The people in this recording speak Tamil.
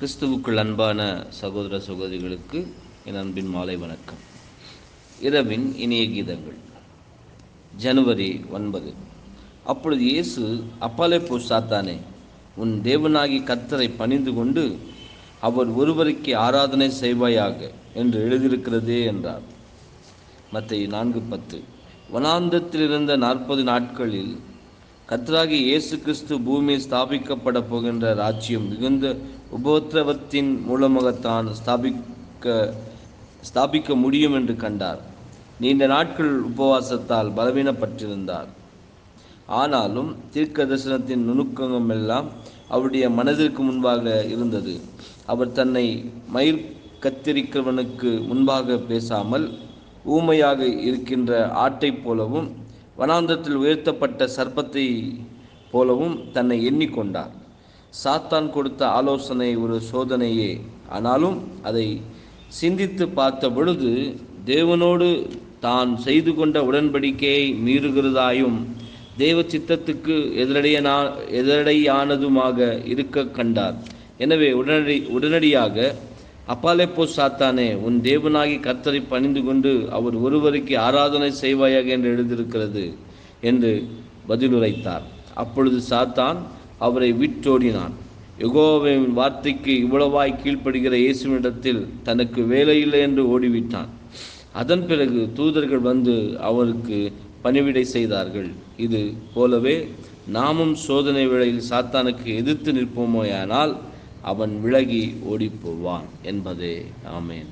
கிறிஸ்துவுக்குள் அன்பான சகோதர சகோதரிகளுக்கு என் அன்பின் மாலை வணக்கம். இரவின் இனிய கீதங்கள். ஜனவரி ஒன்பது. அப்பொழுது இயேசு அப்பாலே போ சாத்தானே உன் தேவனாகி கத்தரை பணிந்து கொண்டு அவர் ஒருவருக்கு ஆராதனை செய்வாயாக என்று எழுதியிருக்கிறதே என்றார். மற்ற நான்கு பத்து. வனாந்தத்தில் இருந்த நாற்பது நாட்களில் கர்த்தராகி இயேசு கிறிஸ்து பூமியில் ஸ்தாபிக்கப்பட போகின்ற ராஜ்யம் மிகுந்த உபோத்திரவத்தின் மூலமாகத்தான் ஸ்தாபிக்க ஸ்தாபிக்க முடியும் என்று கண்டார். நீண்ட நாட்கள் உபவாசத்தால் பலவீனப்பட்டிருந்தார். ஆனாலும் தீர்க்க தரிசனத்தின் நுணுக்கங்கள் எல்லாம் அவருடைய மனதிற்கு முன்பாக இருந்தது. அவர் தன்னை மயிர் கத்திரிக்கிறவனுக்கு முன்பாக பேசாமல் ஊமையாக இருக்கின்ற ஆட்டைப் போலவும் வனாந்தத்தில் உயர்த்தப்பட்ட சர்ப்பத்தை போலவும் தன்னை எண்ணிக்கொண்டார். சாத்தான் கொடுத்த ஆலோசனை ஒரு சோதனையே. ஆனாலும் அதை சிந்தித்து பார்த்த பொழுது தேவனோடு தான் செய்து கொண்ட உடன்படிக்கையை மீறுகிறதாயும் தேவ சித்தத்துக்கு எதிரடையனா எதிரடையானதுமாக இருக்க கண்டார். எனவே உடனடி உடனடியாக அப்பாலே போ சாத்தானே உன் தேவனாகி கத்தரை பணிந்து கொண்டு அவர் ஒருவருக்கு ஆராதனை செய்வாயாக என்று எழுதியிருக்கிறது என்று பதிலுரைத்தார். அப்பொழுது சாத்தான் அவரை விட்டோடினான். யகோவின் வார்த்தைக்கு இவ்வளவாய் கீழ்ப்படுகிற இயேசுவினிடத்தில் தனக்கு வேலையில்லை என்று ஓடிவிட்டான். அதன் பிறகு தூதர்கள் வந்து அவருக்கு பணிவிடை செய்தார்கள். இது போலவே நாமும் சோதனை வேளையில் சாத்தானுக்கு எதிர்த்து நிற்போமோயானால் அவன் விலகி ஓடிப்போவான் என்பதே. ஆமேன்.